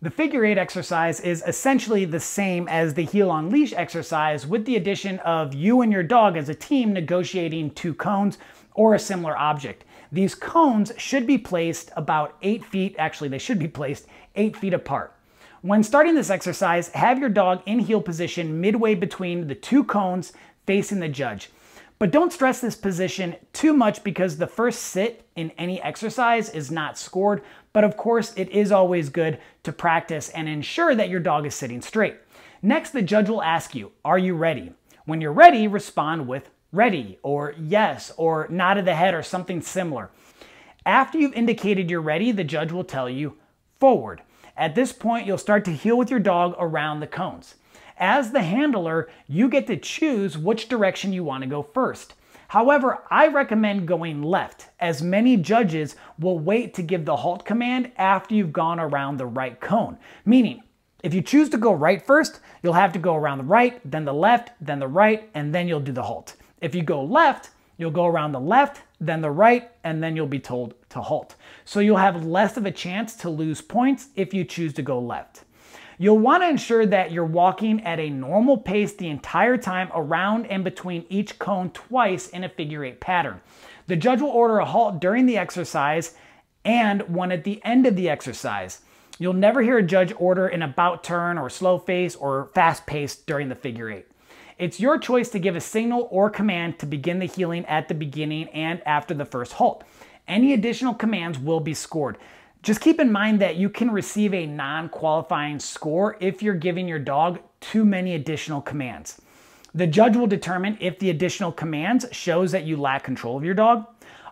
The figure eight exercise is essentially the same as the heel on leash exercise with the addition of you and your dog as a team negotiating two cones or a similar object. These cones should be placed about eight feet, actually they should be placed eight feet apart. When starting this exercise, have your dog in heel position midway between the two cones facing the judge. But don't stress this position too much because the first sit in any exercise is not scored, but of course it is always good to practice and ensure that your dog is sitting straight. Next, the judge will ask you, are you ready? When you're ready, respond with ready or yes or nod of the head or something similar. After you've indicated you're ready, the judge will tell you forward. At this point, you'll start to heel with your dog around the cones. As the handler, you get to choose which direction you want to go first. However, I recommend going left, as many judges will wait to give the halt command after you've gone around the right cone. Meaning, if you choose to go right first, you'll have to go around the right, then the left, then the right, and then you'll do the halt. If you go left, you'll go around the left, then the right, and then you'll be told to halt. So you'll have less of a chance to lose points if you choose to go left. You'll want to ensure that you're walking at a normal pace the entire time around and between each cone twice in a figure eight pattern. The judge will order a halt during the exercise and one at the end of the exercise. You'll never hear a judge order an about turn or slow face or fast pace during the figure eight. It's your choice to give a signal or command to begin the heeling at the beginning and after the first halt. Any additional commands will be scored. Just keep in mind that you can receive a non-qualifying score if you're giving your dog too many additional commands. The judge will determine if the additional commands shows that you lack control of your dog.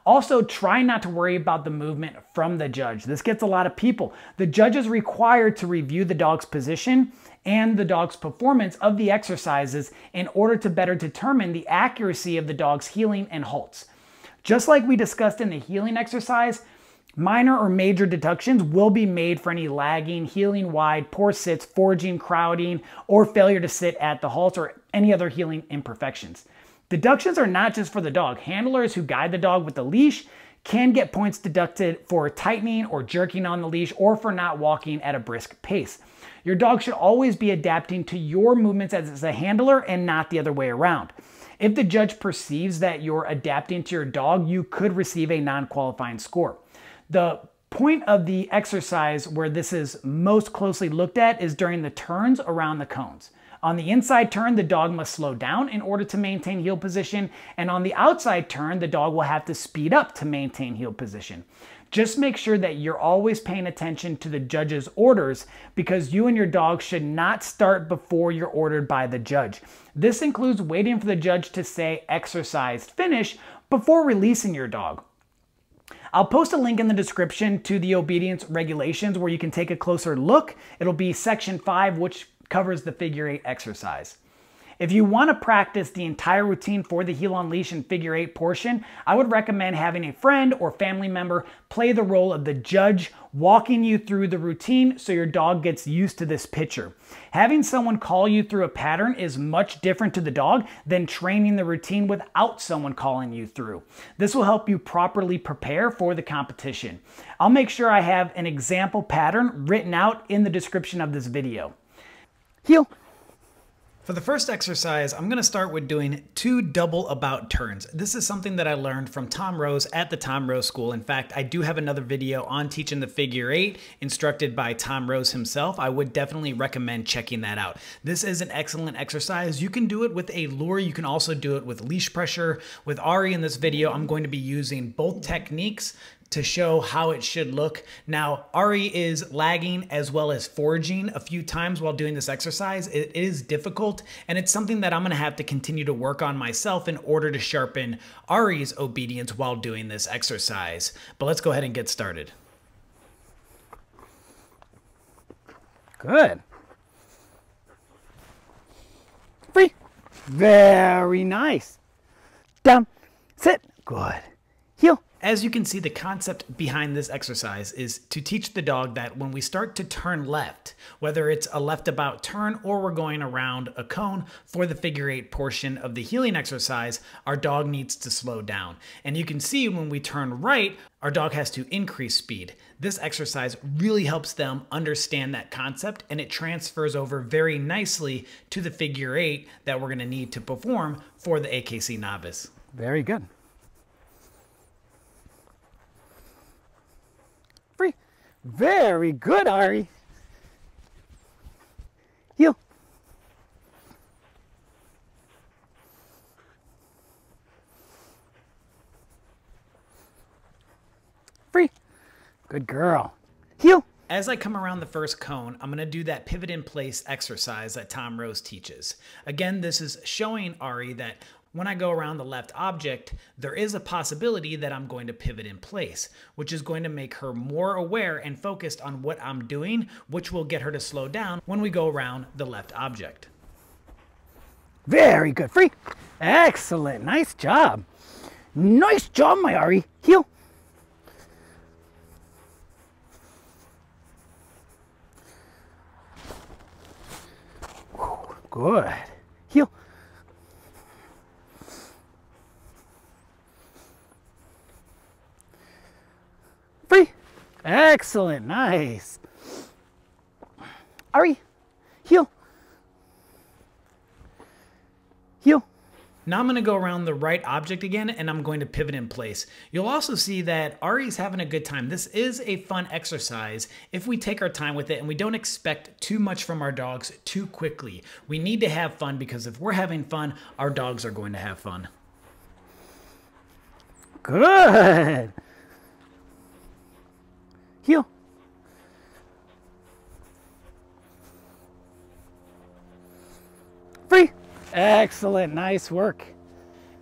Also, try not to worry about the movement from the judge. This gets a lot of people. The judge is required to review the dog's position and the dog's performance of the exercises in order to better determine the accuracy of the dog's heeling and halts. Just like we discussed in the heeling exercise, minor or major deductions will be made for any lagging, heeling wide, poor sits, foraging, crowding, or failure to sit at the halt or any other heeling imperfections. Deductions are not just for the dog. Handlers who guide the dog with the leash can get points deducted for tightening or jerking on the leash or for not walking at a brisk pace. Your dog should always be adapting to your movements as a handler and not the other way around. If the judge perceives that you're adapting to your dog, you could receive a non-qualifying score. The point of the exercise where this is most closely looked at is during the turns around the cones. On the inside turn, the dog must slow down in order to maintain heel position, and on the outside turn, the dog will have to speed up to maintain heel position. Just make sure that you're always paying attention to the judge's orders because you and your dog should not start before you're ordered by the judge. This includes waiting for the judge to say exercise finish before releasing your dog. I'll post a link in the description to the obedience regulations where you can take a closer look. It'll be section 5 which covers the figure 8 exercise. If you want to practice the entire routine for the heel on leash and figure eight portion, I would recommend having a friend or family member play the role of the judge, walking you through the routine so your dog gets used to this picture. Having someone call you through a pattern is much different to the dog than training the routine without someone calling you through. This will help you properly prepare for the competition. I'll make sure I have an example pattern written out in the description of this video. Heel. For the first exercise, I'm gonna start with doing two double about turns. This is something that I learned from Tom Rose at the Tom Rose School. In fact, I do have another video on teaching the figure eight instructed by Tom Rose himself. I would definitely recommend checking that out. This is an excellent exercise. You can do it with a lure. You can also do it with leash pressure. With Arih in this video, I'm going to be using both techniques to show how it should look. Now, Arih is lagging as well as foraging a few times while doing this exercise. It is difficult, and it's something that I'm gonna have to continue to work on myself in order to sharpen Arih's obedience while doing this exercise. But let's go ahead and get started. Good. Free. Very nice. Down. Sit. Good. Heel. As you can see, the concept behind this exercise is to teach the dog that when we start to turn left, whether it's a left about turn or we're going around a cone for the figure eight portion of the heeling exercise, our dog needs to slow down. And you can see when we turn right, our dog has to increase speed. This exercise really helps them understand that concept and it transfers over very nicely to the figure eight that we're gonna need to perform for the AKC novice. Very good. Very good, Arih. Heel. Free. Good girl. Heel. As I come around the first cone, I'm going to do that pivot in place exercise that Tom Rose teaches. Again, this is showing Arih that when I go around the left object, there is a possibility that I'm going to pivot in place, which is going to make her more aware and focused on what I'm doing, which will get her to slow down when we go around the left object. Very good. Free. Excellent. Nice job. Nice job, my Arih. Heel. Good. Heel. Free. Excellent. Nice. Arih, heel. Heel. Now I'm going to go around the right object again and I'm going to pivot in place. You'll also see that Arih's having a good time. This is a fun exercise if we take our time with it and we don't expect too much from our dogs too quickly. We need to have fun because if we're having fun, our dogs are going to have fun. Good. Excellent. Nice work.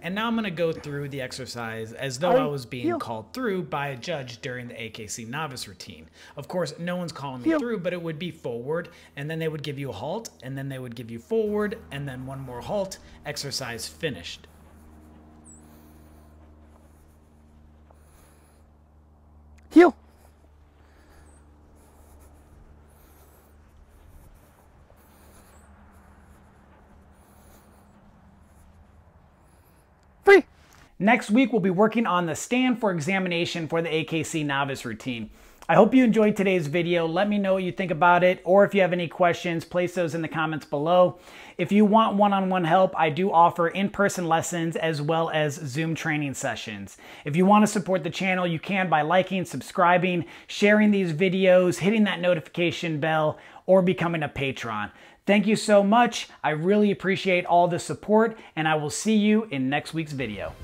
And now I'm going to go through the exercise as though I was being called through by a judge during the AKC novice routine. Of course, no one's calling me through, but it would be forward, and then they would give you a halt, and then they would give you forward, and then one more halt, exercise finished. Heel. Free. Next week, we'll be working on the stand for examination for the AKC novice routine. I hope you enjoyed today's video. Let me know what you think about it, or if you have any questions, place those in the comments below. If you want one-on-one -on -one help, I do offer in-person lessons as well as Zoom training sessions. If you want to support the channel, you can by liking, subscribing, sharing these videos, hitting that notification bell, or becoming a patron. Thank you so much. I really appreciate all the support, and I will see you in next week's video.